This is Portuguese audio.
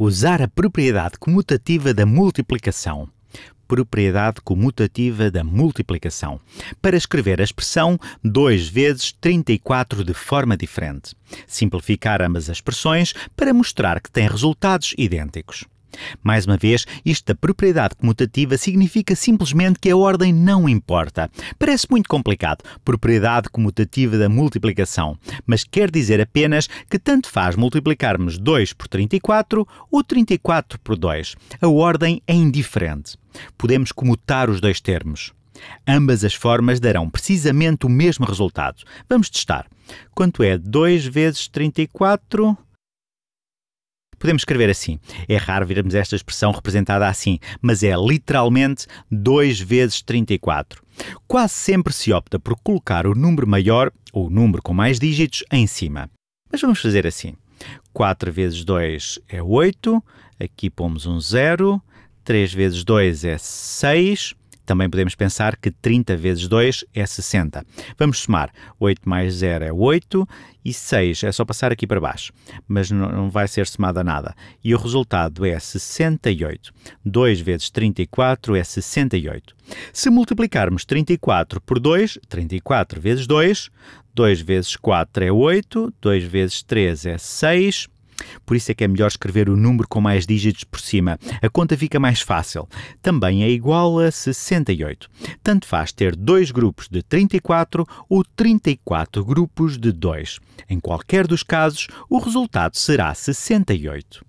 Usar a propriedade comutativa da multiplicação. Propriedade comutativa da multiplicação. Para escrever a expressão 2 vezes 34 de forma diferente. Simplificar ambas as expressões para mostrar que têm resultados idênticos. Mais uma vez, isto da propriedade comutativa significa simplesmente que a ordem não importa. Parece muito complicado, propriedade comutativa da multiplicação, mas quer dizer apenas que tanto faz multiplicarmos 2 por 34 ou 34 por 2. A ordem é indiferente. Podemos comutar os dois termos. Ambas as formas darão precisamente o mesmo resultado. Vamos testar. Quanto é 2 vezes 34? Podemos escrever assim. É raro vermos esta expressão representada assim, mas é literalmente 2 vezes 34. Quase sempre se opta por colocar o número maior, ou o número com mais dígitos, em cima. Mas vamos fazer assim. 4 vezes 2 é 8, aqui pomos um 0, 3 vezes 2 é 6, também podemos pensar que 30 vezes 2 é 60. Vamos somar. 8 mais 0 é 8 e 6 é só passar aqui para baixo, mas não vai ser somado a nada. E o resultado é 68. 2 vezes 34 é 68. Se multiplicarmos 34 por 2, 34 vezes 2, 2 vezes 4 é 8, 2 vezes 3 é 6, por isso é que é melhor escrever o número com mais dígitos por cima. A conta fica mais fácil. Também é igual a 68. Tanto faz ter dois grupos de 34 ou 34 grupos de 2. Em qualquer dos casos, o resultado será 68.